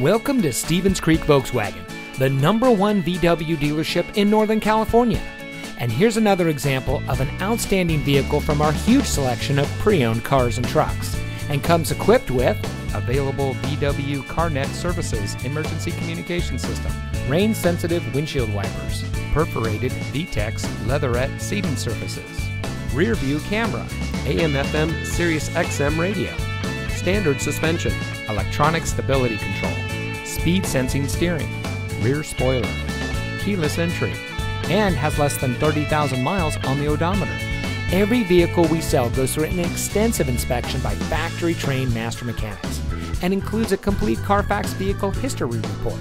Welcome to Stevens Creek Volkswagen, the number one VW dealership in Northern California. And here's another example of an outstanding vehicle from our huge selection of pre owned cars and trucks. And comes equipped with available VW CarNet services, emergency communication system, rain sensitive windshield wipers, perforated VTEX leatherette seating surfaces, rear view camera, AM FM Sirius XM radio, standard suspension, electronic stability control, speed sensing steering, rear spoiler, keyless entry, and has less than 30,000 miles on the odometer. Every vehicle we sell goes through an extensive inspection by factory trained master mechanics and includes a complete Carfax vehicle history report.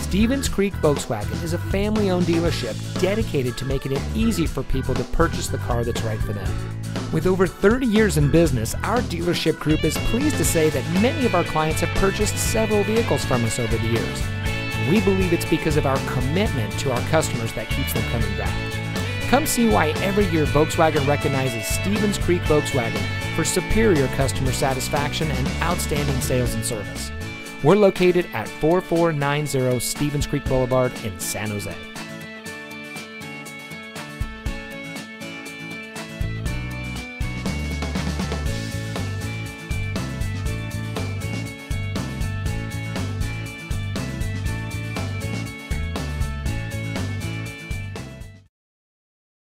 Stevens Creek Volkswagen is a family owned dealership dedicated to making it easy for people to purchase the car that's right for them. With over 30 years in business, our dealership group is pleased to say that many of our clients have purchased several vehicles from us over the years. We believe it's because of our commitment to our customers that keeps them coming back. Come see why every year Volkswagen recognizes Stevens Creek Volkswagen for superior customer satisfaction and outstanding sales and service. We're located at 4490 Stevens Creek Boulevard in San Jose.